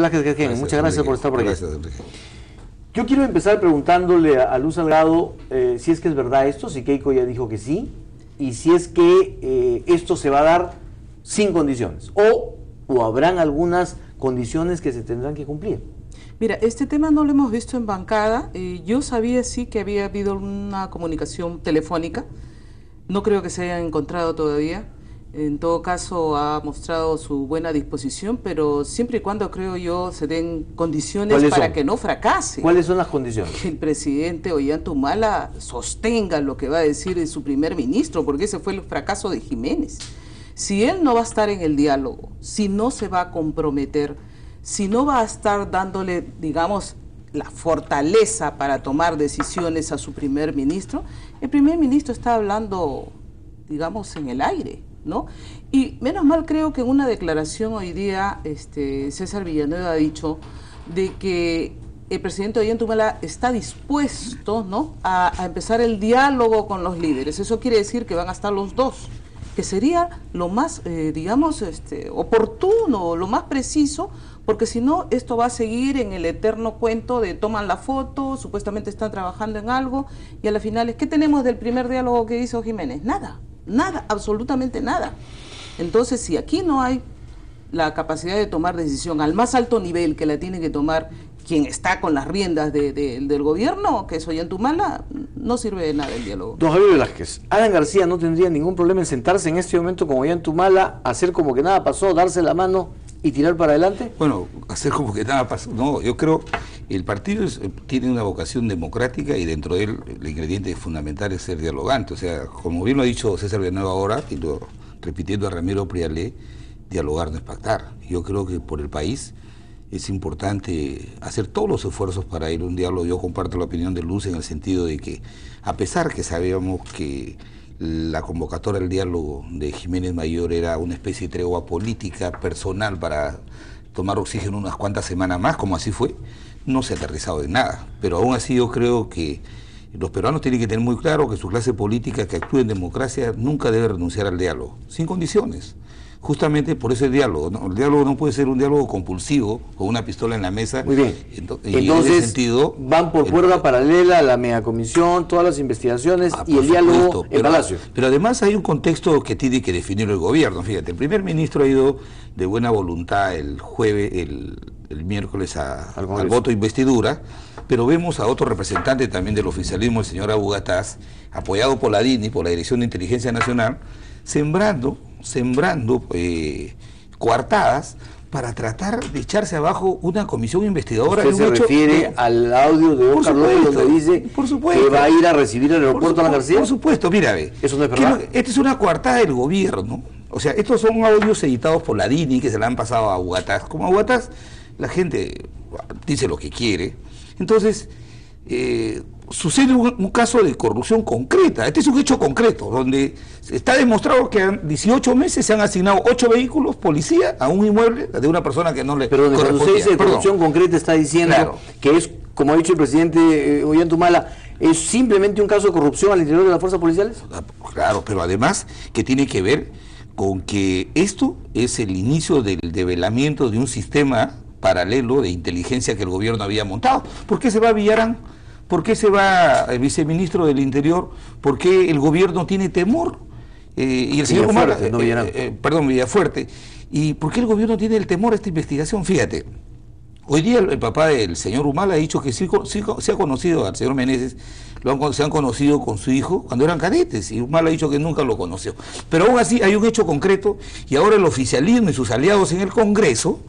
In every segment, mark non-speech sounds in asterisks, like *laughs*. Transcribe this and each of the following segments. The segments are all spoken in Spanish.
Velázquez muchas gracias por estar por aquí. Gracias, Enrique. Yo quiero empezar preguntándole a, Luz Salgado eh, si es que es verdad esto, si Keiko ya dijo que sí, y si es que eh, esto se va a dar sin condiciones, o, o habrán algunas condiciones que se tendrán que cumplir. Mira, este tema no lo hemos visto en bancada. Eh, yo sabía sí que había habido una comunicación telefónica. No creo que se haya encontrado todavía. En todo caso, ha mostrado su buena disposición, pero siempre y cuando, creo yo, se den condiciones para que no fracase. ¿Cuáles son las condiciones? Que el presidente Ollantumala sostenga lo que va a decir su primer ministro, porque ese fue el fracaso de Jiménez. Si él no va a estar en el diálogo, si no se va a comprometer, si no va a estar dándole, digamos, la fortaleza para tomar decisiones a su primer ministro, el primer ministro está hablando, digamos, en el aire ¿no? Y menos mal creo que en una declaración hoy día este, César Villanueva ha dicho de que el presidente Ollantumala está dispuesto ¿no? a, empezar el diálogo con los líderes. Eso quiere decir que van a estar los dos, que sería lo más, eh, digamos, este, oportuno, lo más preciso, porque si no, esto va a seguir en el eterno cuento de toman la foto, supuestamente están trabajando en algo, y a la final, ¿qué tenemos del primer diálogo que hizo Jiménez? Nada. Nada, absolutamente nada. Entonces, si aquí no hay la capacidad de tomar decisión al más alto nivel que la tiene que tomar quien está con las riendas del gobierno, que es Ollantumala, no sirve de nada el diálogo. Don Javier Velázquez, Alan García no tendría ningún problema en sentarse en este momento con Ollantumala, hacer como que nada pasó, darse la mano y tirar para adelante? Bueno, hacer como que nada pasó. No, yo creo el partido tiene una vocación democrática y dentro de él el ingrediente fundamental es ser dialogante. O sea, como bien lo ha dicho César Villanueva ahora, y lo, repitiendo a Ramiro Prialé, dialogar no es pactar. Yo creo que por el país es importante hacer todos los esfuerzos para ir a un diálogo. Yo comparto la opinión de Luz en el sentido de que, a pesar que sabíamos que la convocatoria del diálogo de Jiménez Mayor era una especie de tregua política, personal, para tomar oxígeno unas cuantas semanas más, como así fue, no se ha aterrizado en nada. Pero aún así yo creo que los peruanos tienen que tener muy claro que su clase política que actúe en democracia nunca debe renunciar al diálogo, sin condiciones justamente por ese diálogo. El diálogo no puede ser un diálogo compulsivo con una pistola en la mesa. Muy bien. Entonces, sentido, van por cuerda paralela a la megacomisión, todas las investigaciones ah, y el diálogo en Palacio. Pero además hay un contexto que tiene que definir el gobierno. Fíjate, el primer ministro ha ido de buena voluntad el jueves, el, miércoles al, voto de investidura, pero vemos a otro representante también del oficialismo, el señor Abugataz, apoyado por la DINI, por la Dirección de Inteligencia Nacional, sembrando sembrando eh, coartadas para tratar de echarse abajo una comisión investigadora. ¿Usted se refiere al audio de Oscar López donde dice por que va a ir a recibir el aeropuerto a la García? Por supuesto, mira, ve. Eso no es verdad. Esta es una coartada del gobierno. O sea, estos son audios editados por la DINI que se le han pasado a Aguataz. Como Aguataz, la gente dice lo que quiere. Entonces, eh, sucede un, caso de corrupción concreta. Este es un hecho concreto, donde está demostrado que en 18 meses se han asignado 8 vehículos, policía, a un inmueble de una persona que no le Pero cuando usted dice corrupción concreta está diciendo que es, como ha dicho el presidente eh, Ollantumala, ¿es simplemente un caso de corrupción al interior de las fuerzas policiales? Ah, claro, pero además que tiene que ver con que esto es el inicio del develamiento de un sistema paralelo de inteligencia que el gobierno había montado. ¿Por qué se va a Villarán? ¿Por qué se va el viceministro del Interior? ¿Por qué el gobierno tiene temor? Eh, y el señor Villafuerte, no eh, eh, perdón, Villafuerte. ¿Y por qué el gobierno tiene el temor a esta investigación? Fíjate, hoy día el, papá del señor Humala ha dicho que sí, se ha conocido al señor Meneses, lo se han conocido con su hijo cuando eran cadetes, y Humala ha dicho que nunca lo conoció. Pero aún así hay un hecho concreto, y ahora el oficialismo y sus aliados en el Congreso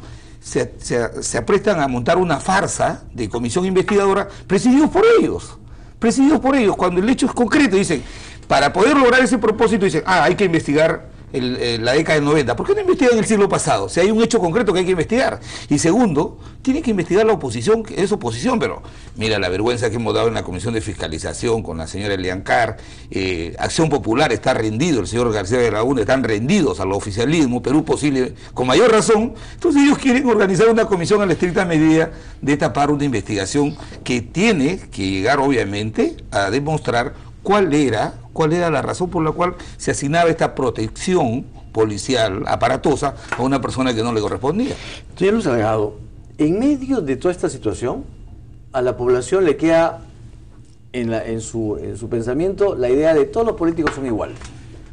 se, se, aprestan a montar una farsa de comisión investigadora presididos por ellos, presididos por ellos, cuando el hecho es concreto, dicen, para poder lograr ese propósito, dicen, ah, hay que investigar eh, la década del 90. ¿Por qué no investigan el siglo pasado? Si hay un hecho concreto que hay que investigar. Y segundo, tiene que investigar la oposición, que es oposición, pero mira la vergüenza que hemos dado en la Comisión de Fiscalización con la señora Eliancar, eh, Acción Popular está rendido, el señor García de Laguna están rendidos al oficialismo, Perú posible, con mayor razón. Entonces ellos quieren organizar una comisión a la estricta medida de tapar una investigación que tiene que llegar obviamente a demostrar cuál era cuál era la razón por la cual se asignaba esta protección policial aparatosa a una persona que no le correspondía. Señor Luz En medio de toda esta situación, a la población le queda en, su, pensamiento la idea de todos los políticos son iguales.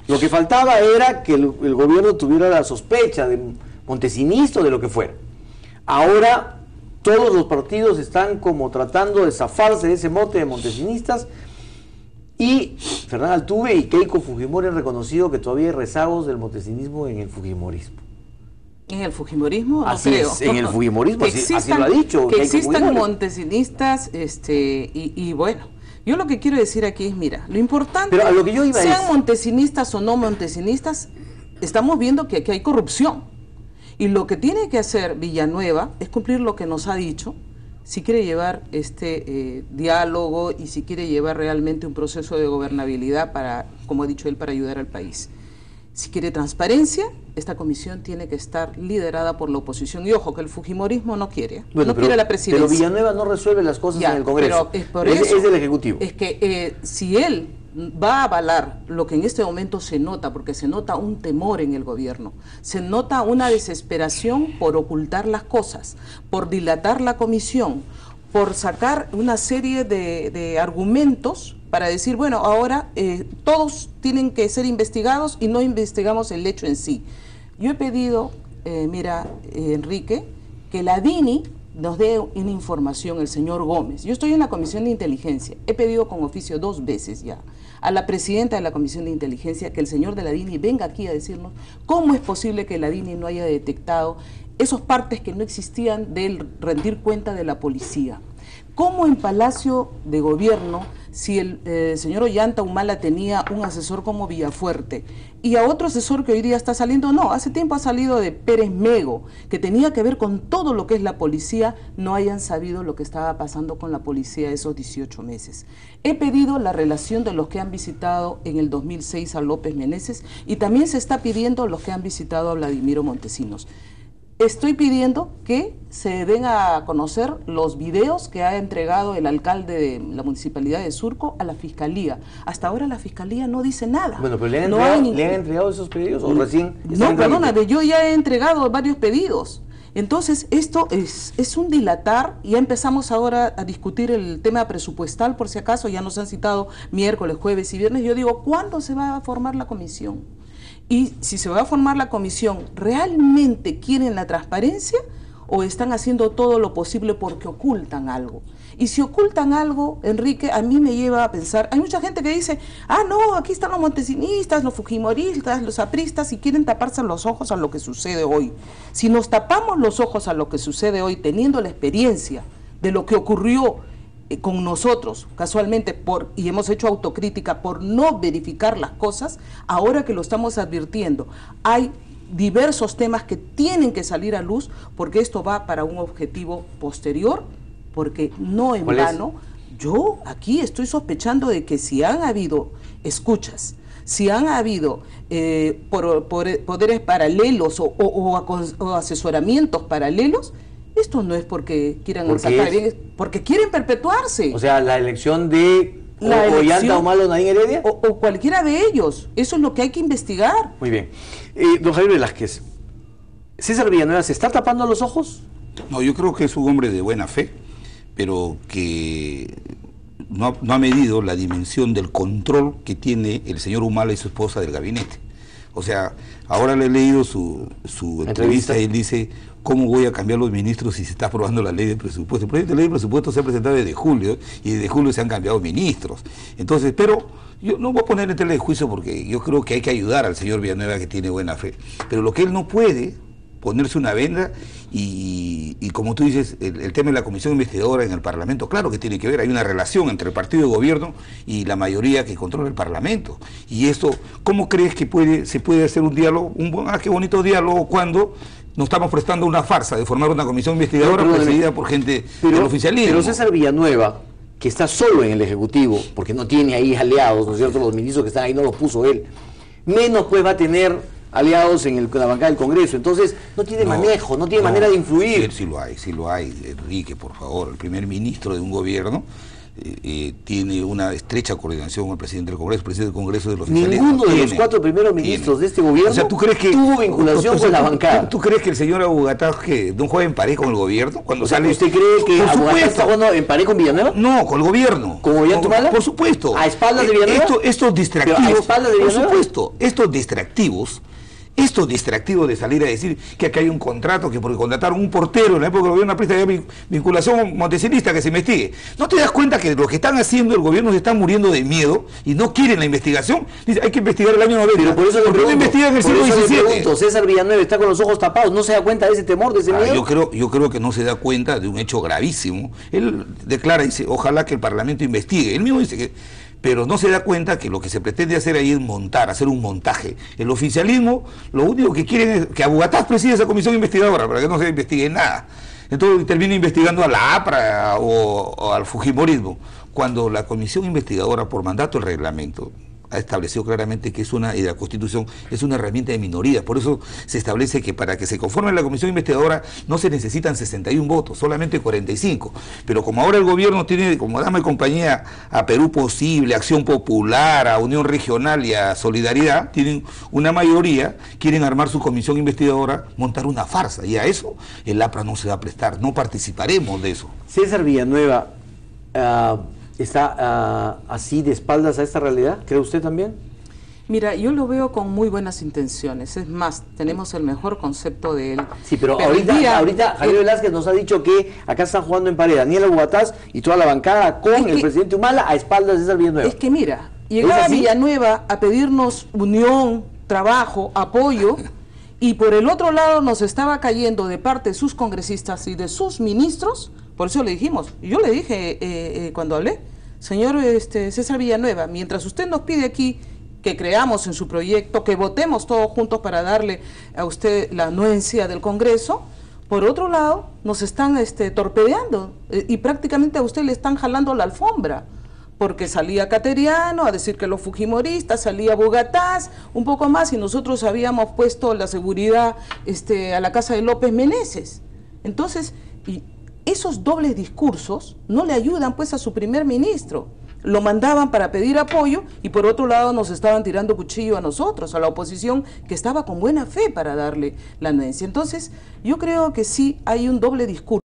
Lo que faltaba era que el, gobierno tuviera la sospecha de montesinista o de lo que fuera. Ahora todos los partidos están como tratando de zafarse de ese mote de montesinistas y Fernando Altuve y Keiko Fujimori han reconocido que todavía hay rezagos del montesinismo en el fujimorismo. En el fujimorismo, no así Es, en el fujimorismo, *laughs* así, lo ha dicho. Que existan montesinistas, este, y, bueno, yo lo que quiero decir aquí es, mira, lo importante, Pero a lo que yo iba sean montesinistas o no montesinistas, estamos viendo que aquí hay corrupción. Y lo que tiene que hacer Villanueva es cumplir lo que nos ha dicho, si quiere llevar este eh, diálogo y si quiere llevar realmente un proceso de gobernabilidad para, como ha dicho él, para ayudar al país. Si quiere transparencia, esta comisión tiene que estar liderada por la oposición. Y ojo, que el Fujimorismo no quiere. no quiere la presidencia. Pero Villanueva no resuelve las cosas en el Congreso. Pero es, es, del Ejecutivo. Es que eh, si él va a avalar lo que en este momento se nota, porque se nota un temor en el gobierno, se nota una desesperación por ocultar las cosas, por dilatar la comisión, por sacar una serie de, argumentos para decir, bueno, ahora eh, todos tienen que ser investigados y no investigamos el hecho en sí. Yo he pedido, eh, mira, eh, Enrique, que la DINI nos dé una información el señor Gómez. Yo estoy en la Comisión de Inteligencia. He pedido con oficio dos veces ya a la presidenta de la Comisión de Inteligencia que el señor de la DINI venga aquí a decirnos cómo es posible que la DINI no haya detectado esos partes que no existían del rendir cuenta de la policía. ¿Cómo en Palacio de Gobierno si el eh, señor Ollanta Humala tenía un asesor como Villafuerte y a otro asesor que hoy día está saliendo, no, hace tiempo ha salido de Pérez Mego, que tenía que ver con todo lo que es la policía, no hayan sabido lo que estaba pasando con la policía esos 18 meses. He pedido la relación de los que han visitado en el 2006 a López Meneses y también se está pidiendo los que han visitado a Vladimiro Montesinos estoy pidiendo que se den a conocer los videos que ha entregado el alcalde de la municipalidad de Surco a la fiscalía. Hasta ahora la fiscalía no dice nada. Bueno, pero ¿le han, entregado, esos pedidos o recién? No, perdóname, yo ya he entregado varios pedidos. Entonces, esto es, es un dilatar, ya empezamos ahora a discutir el tema presupuestal, por si acaso, ya nos han citado miércoles, jueves y viernes. Yo digo, ¿cuándo se va a formar la comisión? Y si se va a formar la comisión, ¿realmente quieren la transparencia o están haciendo todo lo posible porque ocultan algo? Y si ocultan algo, Enrique, a mí me lleva a pensar, hay mucha gente que dice, ah, no, aquí están los montesinistas, los fujimoristas, los apristas, y quieren taparse los ojos a lo que sucede hoy. Si nos tapamos los ojos a lo que sucede hoy, teniendo la experiencia de lo que ocurrió con nosotros, casualmente, por, y hemos hecho autocrítica por no verificar las cosas, ahora que lo estamos advirtiendo, hay diversos temas que tienen que salir a luz porque esto va para un objetivo posterior, porque no en vano, yo aquí estoy sospechando de que si han habido escuchas, si han habido eh, por, poderes paralelos o asesoramientos paralelos, esto no es porque quieran sacar bien, porque quieren perpetuarse. O sea, la elección de la o, Malo Heredia. O, cualquiera de ellos. Eso es lo que hay que investigar. Muy bien. Eh, don Javier Velázquez, ¿César Villanueva se está tapando los ojos? No, yo creo que es un hombre de buena fe, pero que no, ha medido la dimensión del control que tiene el señor Humala y su esposa del gabinete. O sea, ahora le he leído su, su entrevista y él dice, ¿Cómo voy a cambiar los ministros si se está aprobando la ley de presupuesto? El proyecto de ley de presupuesto se ha presentado desde julio y desde julio se han cambiado ministros. Entonces, pero yo no voy a poner en tela de juicio porque yo creo que hay que ayudar al señor Villanueva que tiene buena fe. Pero lo que él no puede ponerse una venda y, como tú dices, el, tema de la comisión investigadora en el Parlamento, claro que tiene que ver, hay una relación entre el partido de gobierno y la mayoría que controla el Parlamento. Y esto, ¿cómo crees que se puede hacer un diálogo, un ah, qué bonito diálogo cuando nos estamos prestando una farsa de formar una comisión investigadora presidida por gente del oficialismo. Pero César Villanueva, que está solo en el Ejecutivo, porque no tiene ahí aliados, ¿no es cierto? Los ministros que están ahí no los puso él. Menos pues va a tener aliados en, el, la bancada del Congreso. Entonces, no tiene manejo, no tiene manera de influir. Sí, sí, lo hay, sí lo hay, Enrique, por favor. El primer ministro de un gobierno eh, eh, tiene una estrecha coordinación con el presidente del Congreso, el presidente del Congreso de los Ninguno de los cuatro primeros ministros de este gobierno o sea, ¿tú crees que, tuvo vinculación con la bancada. ¿tú, crees que el señor Abugatá que no juega en pared con el gobierno? Cuando o sea, sale, ¿Usted cree que por Abugatá supuesto. está jugando en pared con Villanueva? No, con el gobierno. ¿Con Ollantumala? Por supuesto. ¿A espaldas de Eh, Villanueva? esto- estos distractivos. ¿Pero a espaldas de Por Villanueva? supuesto. Estos distractivos. Estos distractivos de salir a decir que acá hay un contrato, que porque contrataron un portero en la época del gobierno aprista había vin- vinculación montesinista que se investigue. ¿No te das cuenta que lo que están haciendo el gobierno se están muriendo de miedo y no quieren la investigación? Dice, hay que investigar el año 90. Pero por eso ¿Por no investigan el siglo XVII? César Villanueva está con los ojos tapados, ¿no se da cuenta de ese temor, de ese Ah, miedo? yo creo, yo creo que no se da cuenta de un hecho gravísimo. Él declara, dice, ojalá que el Parlamento investigue. Él mismo dice que, pero no se da cuenta que lo que se pretende hacer ahí es montar, hacer un montaje. El oficialismo, lo único que quieren es que Abugataz preside esa comisión investigadora para que no se investigue nada. Entonces termina investigando a la APRA o, o al Fujimorismo, cuando la comisión investigadora, por mandato del reglamento, ha establecido claramente que es una, y la Constitución es una herramienta de minoría. Por eso se establece que para que se conforme la comisión investigadora no se necesitan 61 votos, solamente 45. Pero como ahora el gobierno tiene como dama de compañía a Perú Posible, Acción Popular, a Unión Regional y a Solidaridad, tienen una mayoría, quieren armar su comisión investigadora, montar una farsa. Y a eso el APRA no se va a prestar, no participaremos de eso. César Villanueva ah, está ah, así de espaldas a esta realidad, ¿cree usted también? Mira, yo lo veo con muy buenas intenciones. Es más, tenemos el mejor concepto de él. Sí, pero, el ahorita, día- ahorita Javier el- Velázquez nos ha dicho que acá están jugando en pared Daniela Bugatás y toda la bancada con Es el presidente Humala a espaldas de César Villanueva. Es que mira, llegaba así? Villanueva a pedirnos unión, trabajo, apoyo, y por el otro lado nos estaba cayendo de parte de sus congresistas y de sus ministros, por eso le dijimos, yo le dije eh, eh, cuando hablé, señor este, César Villanueva, mientras usted nos pide aquí que creamos en su proyecto, que votemos todos juntos para darle a usted la anuencia del Congreso, por otro lado, nos están este, torpedeando eh, y prácticamente a usted le están jalando la alfombra porque salía Cateriano a decir que los fujimoristas, salía Bogatás, un poco más, y nosotros habíamos puesto la seguridad este, a la casa de López Meneses. Entonces, y esos dobles discursos no le ayudan pues a su primer ministro. Lo mandaban para pedir apoyo y por otro lado nos estaban tirando cuchillo a nosotros, a la oposición que estaba con buena fe para darle la anuencia. Entonces, yo creo que sí hay un doble discurso.